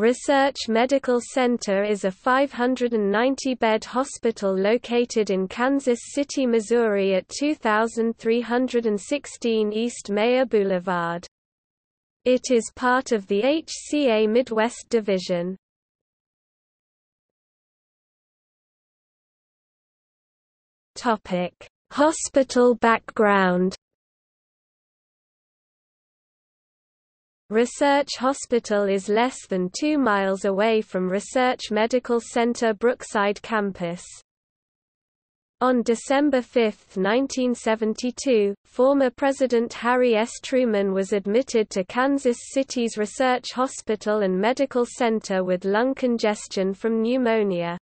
Research Medical Center is a 590-bed hospital located in Kansas City, Missouri at 2316 East Meyer Boulevard. It is part of the HCA Midwest Division. Hospital background Research Hospital is less than two miles away from Research Medical Center Brookside campus. On December 5, 1972, former President Harry S. Truman was admitted to Kansas City's Research Hospital and Medical Center with lung congestion from pneumonia.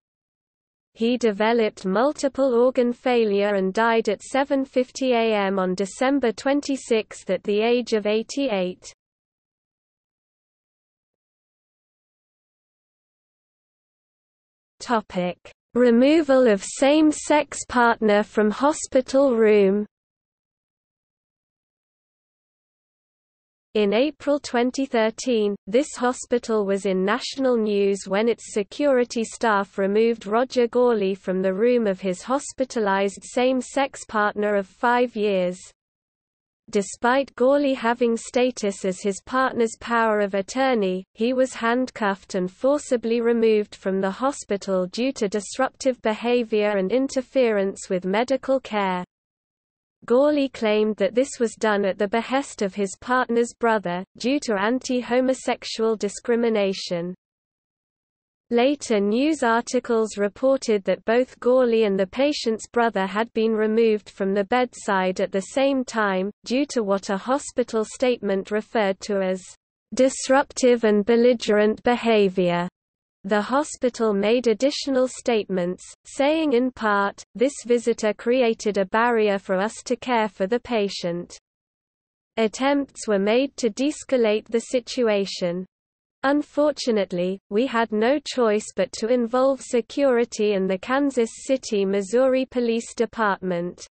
He developed multiple organ failure and died at 7.50 am on December 26 at the age of 88. Topic: Removal of same-sex partner from hospital room. In April 2013, this hospital was in national news when its security staff removed Roger Gorley from the room of his hospitalized same-sex partner of five years. Despite Gorley having status as his partner's power of attorney, he was handcuffed and forcibly removed from the hospital due to disruptive behavior and interference with medical care. Gorley claimed that this was done at the behest of his partner's brother, due to anti-homosexual discrimination. Later news articles reported that both Gorley and the patient's brother had been removed from the bedside at the same time, due to what a hospital statement referred to as disruptive and belligerent behavior. The hospital made additional statements, saying in part, this visitor created a barrier for us to care for the patient. Attempts were made to de-escalate the situation. Unfortunately, we had no choice but to involve security and the Kansas City, Missouri Police Department.